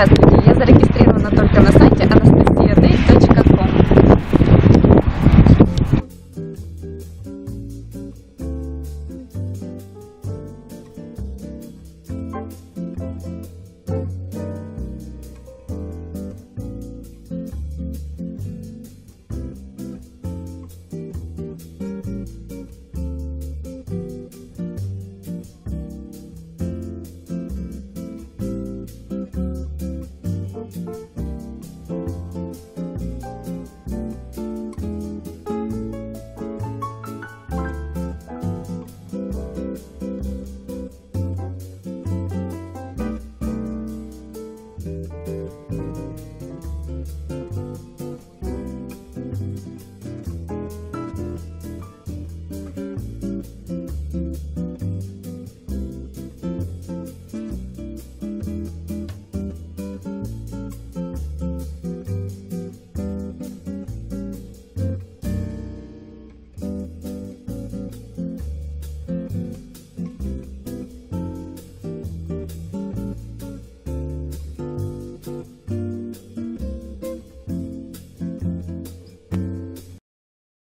Здравствуйте, я зарегистрирована только Música